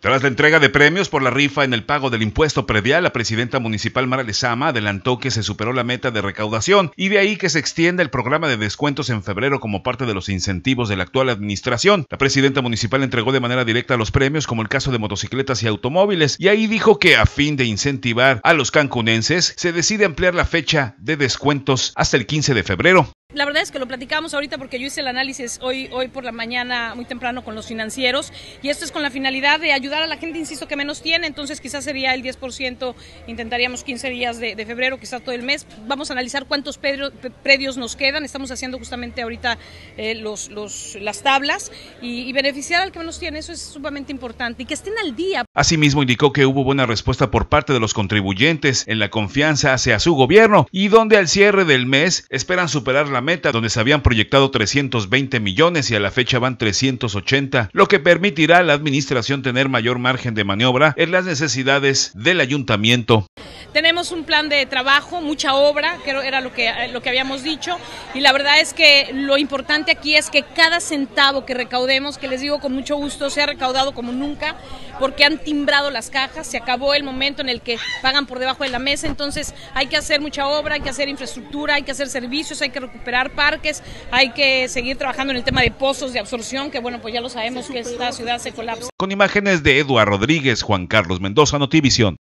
Tras la entrega de premios por la rifa en el pago del impuesto predial, la presidenta municipal Mara Lezama adelantó que se superó la meta de recaudación y de ahí que se extienda el programa de descuentos en febrero como parte de los incentivos de la actual administración. La presidenta municipal entregó de manera directa los premios como el caso de motocicletas y automóviles y ahí dijo que a fin de incentivar a los cancunenses se decide ampliar la fecha de descuentos hasta el 15 de febrero. La verdad es que lo platicamos ahorita porque yo hice el análisis hoy, hoy por la mañana muy temprano con los financieros y esto es con la finalidad de ayudar a la gente, insisto, que menos tiene, entonces quizás sería el 10%, intentaríamos 15 días de, febrero, quizás todo el mes. Vamos a analizar cuántos predios nos quedan, estamos haciendo justamente ahorita eh, los, los, las tablas y, y beneficiar al que menos tiene, eso es sumamente importante y que estén al día. Asimismo indicó que hubo buena respuesta por parte de los contribuyentes en la confianza hacia su gobierno y donde al cierre del mes esperan superar la meta donde se habían proyectado 320 millones y a la fecha van 380, lo que permitirá a la administración tener mayor margen de maniobra en las necesidades del ayuntamiento. Tenemos un plan de trabajo, mucha obra, que era lo que, lo que habíamos dicho, y la verdad es que lo importante aquí es que cada centavo que recaudemos, que les digo con mucho gusto, sea recaudado como nunca, porque han timbrado las cajas, se acabó el momento en el que pagan por debajo de la mesa, entonces hay que hacer mucha obra, hay que hacer infraestructura, hay que hacer servicios, hay que recuperar parques, hay que seguir trabajando en el tema de pozos de absorción, que bueno, pues ya lo sabemos que esta ciudad se colapsa. Con imágenes de Eduardo Rodríguez, Juan Carlos Mendoza, Notivisión.